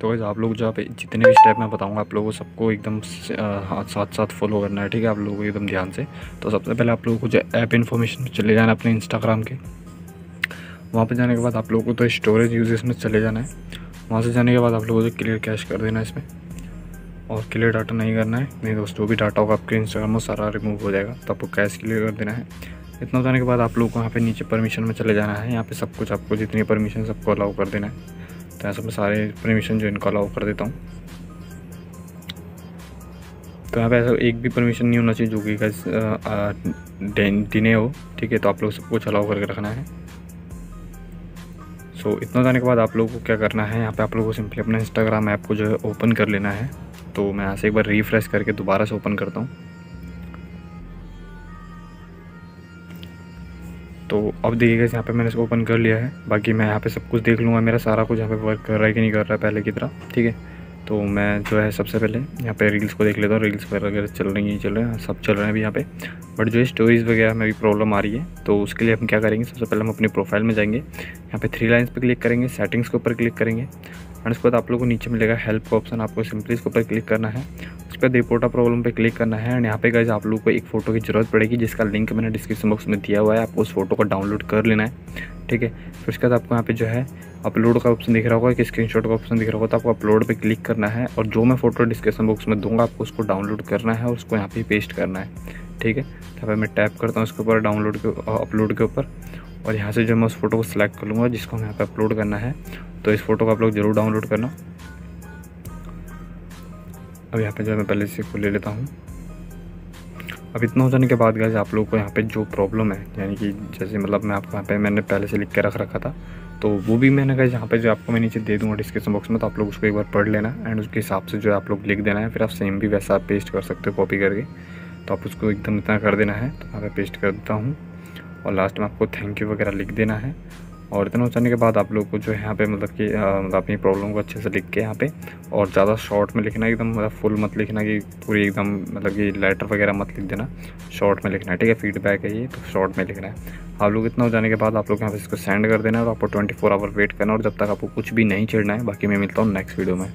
तो वैसे आप लोग जो आप जितने भी स्टेप मैं बताऊँगा, आप लोगों को सबको एकदम साथ साथ फॉलो करना है, ठीक है? आप लोगों को एकदम ध्यान से। तो सबसे पहले आप लोगों को जो ऐप इन्फॉर्मेशन में चले जाना अपने इंस्टाग्राम के। वहाँ पर जाने के बाद आप लोगों को तो स्टोरेज यूजेस में चले जाना है। वहाँ से जाने के बाद आप लोगों को क्लियर कैश कर देना है इसमें। और क्लियर डाटा नहीं करना है। नहीं दोस्तों भी डाटा होगा आपके इंस्टाग्राम में सारा रिमूव हो जाएगा। तो आपको कैश क्लियर कर देना है। इतना जाने के बाद आप लोग को यहाँ पे नीचे परमिशन में चले जाना है। यहाँ पे सब कुछ, आपको जितनी परमिशन सबको अलाउ कर देना है। तो ऐसा मैं सारे परमिशन जो इनको अलाउ कर देता हूँ। तो यहाँ पे ऐसा एक भी परमिशन नहीं होना चाहिए जो कि डिने हो ठीक है? तो आप लोग सब कुछ अलाउ करके रखना है। सो so, इतना जाने के बाद आप लोगों को क्या करना है? यहाँ पे आप लोगों को सिंपली अपना इंस्टाग्राम ऐप को जो है ओपन कर लेना है। तो मैं यहाँ से एक बार रिफ्रेश करके दोबारा से ओपन करता हूँ। तो अब देखिएगा यहाँ पे मैंने इसको ओपन कर लिया है। बाकी मैं यहाँ पे सब कुछ देख लूँगा। मेरा सारा कुछ यहाँ पे वर्क कर रहा है कि नहीं कर रहा है पहले की तरह, ठीक है? तो मैं जो है सबसे पहले यहाँ पे रील्स को देख लेता हूँ। रील्स वगैरह चल रही हैं, चल रहे हैं, सब चल रहे हैं अभी यहाँ पे। बट जो स्टोरीज़ वगैरह में भी प्रॉब्लम आ रही है तो उसके लिए हम क्या करेंगे? सबसे पहले हम अपनी प्रोफ़ाइल में जाएँगे। यहाँ पे थ्री लाइन्स पे क्लिक करेंगे सेटिंग्स के ऊपर क्लिक करेंगे। एंड उसके बाद आप लोग को नीचे मिलेगा हेल्प का ऑप्शन आपको सिंपली इसके ऊपर क्लिक करना है। उसके बाद रिपोर्टा प्रॉब्लम पे क्लिक करना है। एंड यहाँ पे गाइज़ आप लोग को एक फ़ोटो की ज़रूरत पड़ेगी, जिसका लिंक मैंने डिस्क्रिप्शन बॉक्स में दिया हुआ है। आपको उस फ़ोटो को डाउनलोड कर लेना है। ठीक है? फिर उसके बाद आपको यहाँ पे जो है अपलोड का ऑप्शन दिख रहा होगा कि स्क्रीन का ऑप्शन दिख रहा होगा तो आपको अपलोड पे क्लिक करना है। और जो मैं फ़ोटो डिस्क्रिप्शन बॉक्स में दूँगा, आपको उसको डाउनलोड करना है और उसको यहाँ पे पेस्ट करना है। ठीक है? तो फिर मैं टैप करता हूँ उसके ऊपर डाउनलोड के अपलोड के ऊपर। और यहाँ से जो मैं उस फ़ोटो को सिलेक्ट कर लूँगा, जिसको हम यहाँ पे अपलोड करना है तो इस फ़ोटो को आप लोग ज़रूर डाउनलोड करना। अब यहाँ पे जो है मैं पहले से को ले लेता हूँ। अब इतना हो जाने के बाद गए आप लोगों को यहाँ पे जो प्रॉब्लम है, यानी कि जैसे मतलब मैं आपको यहाँ पे, मैंने पहले से लिख के रख रखा था तो वो भी मैंने कहा यहाँ पे जो आपको मैं नीचे दे दूँगा डिस्क्रिप्शन बॉक्स में तो आप लोग उसको एक बार पढ़ लेना। एंड उसके हिसाब से जो है आप लोग लिख देना है, फिर आप सेम भी वैसा पेस्ट कर सकते हो कॉपी करके। तो आप उसको एकदम इतना कर देना है। तो यहाँ पे पेस्ट कर देता हूँ। और लास्ट में आपको थैंक यू वगैरह लिख देना है। और इतना जाने के बाद आप लोग को जो है यहाँ पे मतलब कि मतलब अपनी प्रॉब्लम को अच्छे से लिख के यहाँ पे और ज़्यादा शॉर्ट में लिखना एकदम मतलब फुल मत लिखना कि पूरी एकदम मतलब कि लेटर वगैरह मत लिख देना। शॉर्ट में लिखना है, ठीक है? फीडबैक है ये तो शॉर्ट में लिखना है। आप लोग इतना हो जाने के बाद आप लोग यहाँ पे इसको सेंड कर देना है और आपको ट्वेंटी फोर आवर वेट करना और जब तक आपको कुछ भी नहीं छेड़ना है, बाकी मैं मिलता हूँ नेक्स्ट वीडियो में।